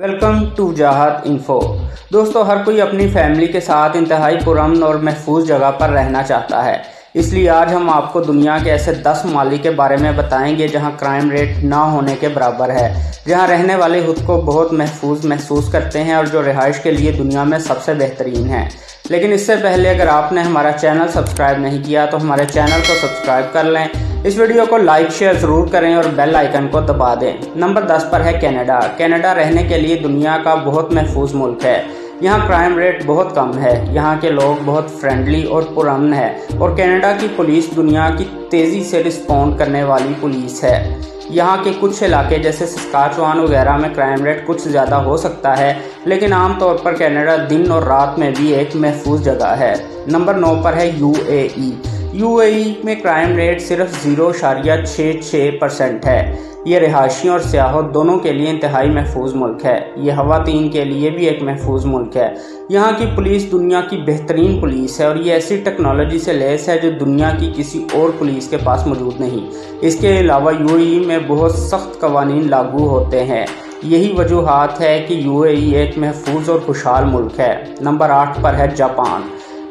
Welcome to जहाद info. दोस्तों, हर कोई अपनी फैमिली के साथ इंतहाई पुरमन और महफूज जगह पर रहना चाहता है। इसलिए आज हम आपको दुनिया के ऐसे 10 मालिक के बारे में बताएँगे जहाँ क्राइम रेट ना होने के बराबर है, जहाँ रहने वाले खुद को बहुत महफूज महसूस करते हैं और जो रिहाइश के लिए दुनिया में सबसे बेहतरीन है। लेकिन इससे पहले अगर आपने हमारा चैनल सब्सक्राइब नहीं किया तो हमारे चैनल को सब्सक्राइब कर लें इस वीडियो को लाइक, शेयर ज़रूर करें और बेल आइकन को दबा दें। नंबर 10 पर है कनाडा। कनाडा रहने के लिए दुनिया का बहुत महफूज मुल्क है। यहाँ क्राइम रेट बहुत कम है। यहाँ के लोग बहुत फ्रेंडली और पुरमन है और कनाडा की पुलिस दुनिया की तेज़ी से रिस्पॉन्ड करने वाली पुलिस है। यहाँ के कुछ इलाके जैसे सस्काचवान वगैरह में क्राइम रेट कुछ ज़्यादा हो सकता है, लेकिन आमतौर पर कनाडा दिन और रात में भी एक महफूज जगह है। नंबर नौ पर है यू यूएई में क्राइम रेट सिर्फ़ ज़ीरो शारिया छः छः परसेंट है। ये रिहायशियों और सियाहों दोनों के लिए इंतहाई महफूज मुल्क है। ये तीन के लिए भी एक महफूज मुल्क है। यहाँ की पुलिस दुनिया की बेहतरीन पुलिस है और ये ऐसी टेक्नोलॉजी से लैस है जो दुनिया की किसी और पुलिस के पास मौजूद नहीं। इसके अलावा यूएई में बहुत सख्त कवानीन लागू होते हैं। यही वजूहत है कि यूएई एक महफूज और खुशहाल मुल्क है। नंबर आठ पर है जापान।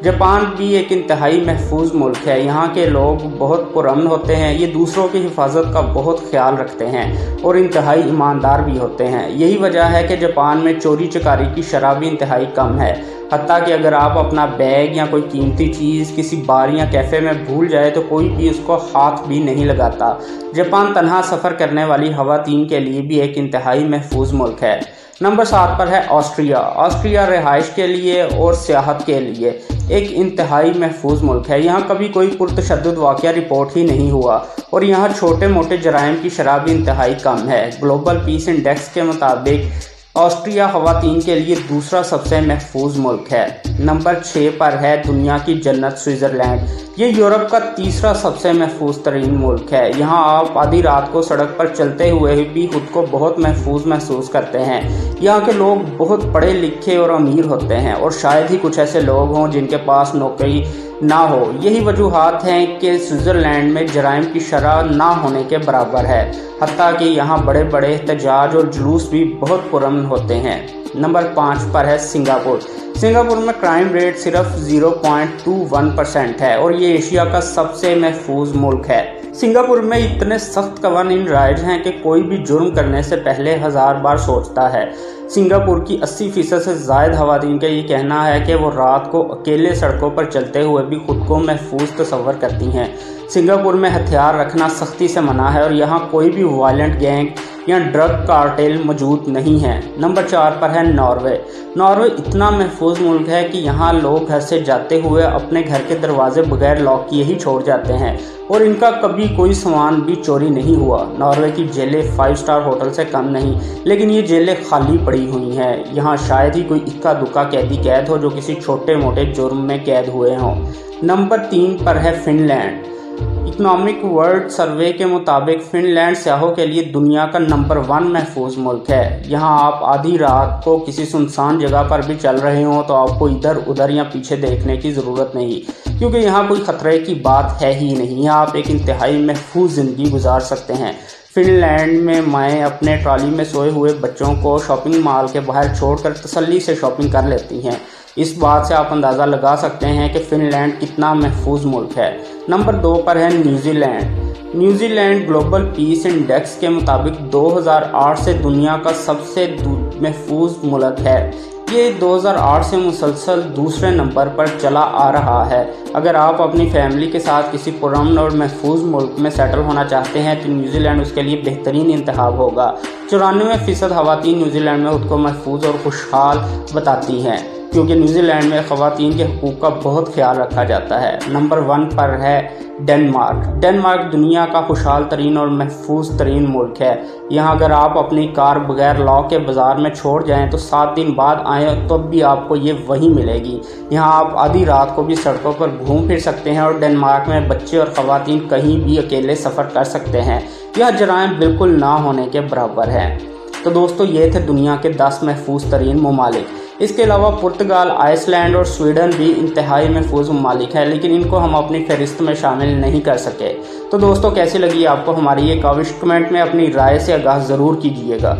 जापान भी एक इंतहाई महफूज मुल्क है। यहाँ के लोग बहुत पुरमन होते हैं। ये दूसरों की हिफाजत का बहुत ख्याल रखते हैं और इंतहाई ईमानदार भी होते हैं। यही वजह है कि जापान में चोरी चकारी की शराब भी इंतहाई कम है। हती कि अगर आप अपना बैग या कोई कीमती चीज़ किसी बार या कैफ़े में भूल जाए तो कोई भी उसको हाथ भी नहीं लगाता। जापान तनहा सफ़र करने वाली हवा के लिए भी एक इंतहाई महफूज मुल्क है। नंबर सात पर है ऑस्ट्रिया। ऑस्ट्रिया रिहाइश के लिए और सियाहत के लिए एक इंतहाई महफूज मुल्क है। यहाँ कभी कोई पुरतशद वाक़ रिपोर्ट ही नहीं हुआ और यहाँ छोटे मोटे जराइम की शराब इंतहाई कम है। ग्लोबल पीस इंडेक्स के मुताबिक ऑस्ट्रिया खातन के लिए दूसरा सबसे महफूज मुल्क है। नंबर छः पर है दुनिया की जन्नत स्विट्ज़रलैंड। ये यूरोप का तीसरा सबसे महफूज तरीन मुल्क है। यहाँ आप आधी रात को सड़क पर चलते हुए भी खुद को बहुत महफूज महसूस करते हैं। यहाँ के लोग बहुत पढ़े लिखे और अमीर होते हैं और शायद ही कुछ ऐसे लोग हों जिनके पास नौकरी ना हो। यही वजूहत हैं कि स्विट्ज़रलैंड में जराइम की शरह ना होने के बराबर है हती कि यहाँ बड़े बड़े एहतजाज और जुलूस भी बहुत पुरम होते हैं। नंबर पाँच पर है सिंगापुर। सिंगापुर में क्राइम रेट सिर्फ़ 0.21 परसेंट है और ये एशिया का सबसे महफूज मुल्क है। सिंगापुर में इतने सख्त कवानीन राइज हैं कि कोई भी जुर्म करने से पहले हज़ार बार सोचता है। सिंगापुर की 80 फ़ीसद से जायद खातन का ये कहना है कि वो रात को अकेले सड़कों पर चलते हुए भी खुद को महफूज तस्वर करती हैं। सिंगापुर में हथियार रखना सख्ती से मना है और यहाँ कोई भी वायलेंट गैंग या ड्रग कार्टेल मौजूद नहीं है। नंबर चार पर है नॉर्वे नॉर्वे इतना महफूज मुल्क है कि यहाँ लोग घर से जाते हुए अपने घर के दरवाजे बगैर लॉक किए ही छोड़ जाते हैं और इनका कभी कोई सामान भी चोरी नहीं हुआ। नॉर्वे की जेलें फाइव स्टार होटल से कम नहीं, लेकिन ये जेलें खाली पड़ी हुई हैं। यहाँ शायद ही कोई इक्का दुक्का कैदी कैद हो जो किसी छोटे मोटे जुर्म में कैद हुए हों। नंबर तीन पर है फिनलैंड इकोनॉमिक वर्ल्ड सर्वे के मुताबिक फिनलैंड सयाहों के लिए दुनिया का नंबर वन महफूज मुल्क है। यहाँ आप आधी रात को किसी सुनसान जगह पर भी चल रहे हो तो आपको इधर उधर या पीछे देखने की ज़रूरत नहीं, क्योंकि यहाँ कोई ख़तरे की बात है ही नहीं। आप एक इंतहाई महफूज ज़िंदगी गुजार सकते हैं। फिनलैंड में माएँ अपने ट्रॉली में सोए हुए बच्चों को शॉपिंग मॉल के बाहर छोड़कर तसल्ली से शॉपिंग कर लेती हैं। इस बात से आप अंदाज़ा लगा सकते हैं कि फिनलैंड कितना महफूज मुल्क है। नंबर दो पर है New Zealand. New Zealand global peace index के मुताबिक 2008 से दुनिया का सबसे महफूज मुल्क है। ये 2008 से मुसलसल दूसरे नंबर पर चला आ रहा है। अगर आप अपनी फैमिली के साथ किसी पुरमन और महफूज मुल्क में सेटल होना चाहते हैं तो न्यूजीलैंड उसके लिए बेहतरीन इंतखब होगा। चौरानवे फ़ीसद खवतिन न्यूजीलैंड में खुद को महफूज और खुशहाल बताती हैं। क्योंकि न्यूजीलैंड में ख़वान के हकूक़ का बहुत ख्याल रखा जाता है। नंबर वन पर है डेनमार्क। डेनमार्क दुनिया का खुशहाल तरीन और महफूज तरीन मुल्क है। यहाँ अगर आप अपनी कार बगैर लॉ के बाज़ार में छोड़ जाएँ तो सात दिन बाद आए तो भी आपको ये वहीं मिलेगी। यहाँ आप आधी रात को भी सड़कों पर घूम फिर सकते हैं और डेनमार्क में बच्चे और ख़वान कहीं भी अकेले सफ़र कर सकते हैं। यह जराइम बिल्कुल ना होने के बराबर है। तो दोस्तों, ये थे दुनिया के दस महफूज तरीन ममालिक। इसके अलावा पुर्तगाल, आइसलैंड और स्वीडन भी इंतहाई महफूज ममालिक है, लेकिन इनको हम अपनी फहरिस्त में शामिल नहीं कर सके। तो दोस्तों, कैसी लगी आपको हमारी ये काविश? कमेंट में अपनी राय से आगाह ज़रूर कीजिएगा।